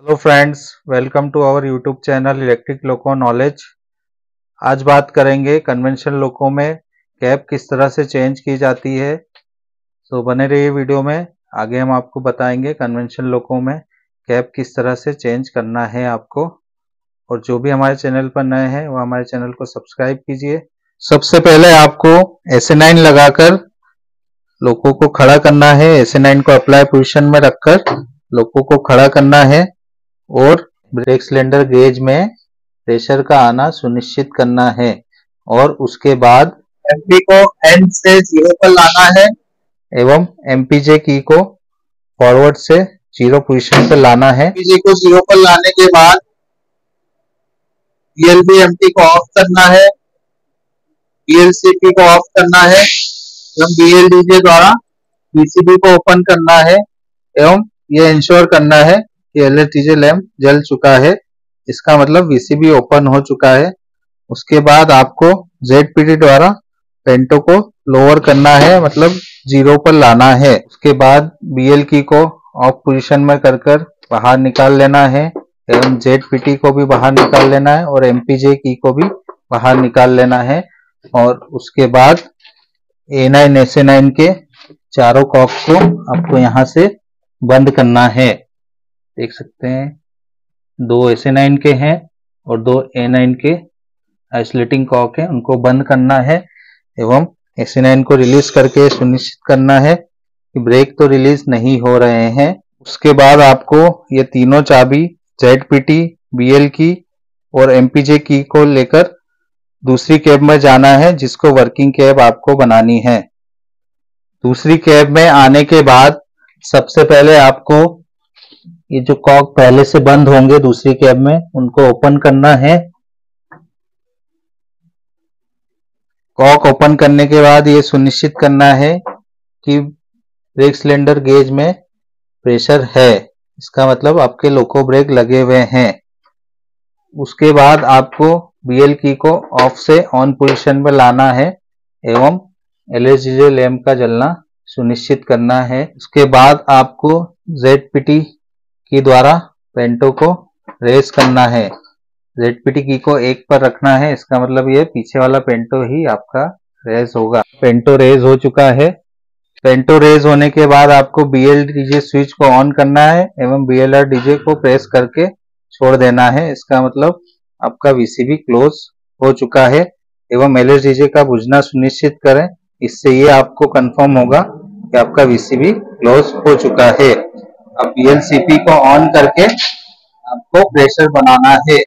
Hello friends welcome to our YouTube channel electric loco knowledge आज बात करेंगे convention लोको में कैप किस तरह से चेंज की जाती है। तो बने रहिए वीडियो में। आगे हम आपको बताएँगे कन्वेंशन लोको में कैप किस तरह से चेंज करना है आपको। और जो भी हमारे चैनल पर नए हैं, वो हमारे चैनल को सब्सक्राइब कीजिए। सबसे पहले आपको एस लगाकर लोको को खड़ा करना है। एस को अप्लाई पोजिशन में रखकर लोको को खड़ा करना है। और ब्रेक सिलेंडर गेज में प्रेशर का आना सुनिश्चित करना है और उसके बाद एमपी को एंड से ज़ीरो पर लाना है। एवं एमपीजे की को फॉरवर्ड से ज़ीरो पोजीशन पर लाना है। एमपीजे को ज़ीरो पर लाने के बाद बीएलबी एमटी को ऑफ़ करना है। बीएलसीपी को ऑफ़ करना है। एवं बीएलडीजे द्वारा बीसीबी को ओपन करना है। एवं यह इंश्योर करना है। कि एल लैम्प जल चुका है। इसका मतलब वीसीबी ओपन हो चुका है। उसके बाद आपको जेड द्वारा पेंटो को लोअर करना है मतलब ज़ीरो पर लाना है। उसके बाद बीएल की को ऑफ़ पोजीशन में कर कर बाहर निकाल लेना है, एवं जेड को भी बाहर निकाल लेना है, और एमपीजे की को भी बाहर निकाल लेना है। और उसके बाद ए नाइन एस नाइन के चारों कॉक को आपको यहाँ से बंद करना है। देख सकते हैं। दो एस नाइन के हैं और दो ए नाइन के आइसोलेटिंग कॉक है। उनको बंद करना है एवं एस नाइन को रिलीज़ करके सुनिश्चित करना है कि ब्रेक तो रिलीज़ नहीं हो रहे हैं। उसके बाद आपको ये तीनों चाबी Z P T B L की और एमपीजे की को लेकर दूसरी कैब में जाना है, जिसको वर्किंग कैब आपको बनानी है। दूसरी कैब में आने के बाद सबसे पहले आपको ये जो कॉक पहले से बंद होंगे दूसरी कैब में, उनको ओपन करना है। कॉक ओपन करने के बाद ये सुनिश्चित करना है कि ब्रेक सिलेंडर गेज में प्रेशर है। इसका मतलब आपके लोको ब्रेक लगे हुए हैं। उसके बाद आपको बीएल की को ऑफ़ से ऑन पोजीशन में लाना है एवं एलएसडीजे लैम्प का जलना सुनिश्चित करना है। उसके बाद आपको ZPT की द्वारा पेंटो को रेस करना है। जेडपीटी की को एक पर रखना है, इसका मतलब ये पीछे वाला पेंटो ही आपका रेस होगा। पेंटो रेज हो चुका है। पेंटो रेज होने के बाद आपको बीएल डीजे स्विच को ऑन करना है एवं बी बीएलआर डीजे को प्रेस करके छोड़ देना है। इसका मतलब आपका वीसीबी क्लोज हो चुका है एवं एल एस डीजे का बुझना सुनिश्चित करें। इससे ये आपको कंफर्म होगा कि आपका वीसीबी क्लोज हो चुका है। अब बीएलसीपी को ऑन करके आपको प्रेशर बनाना है।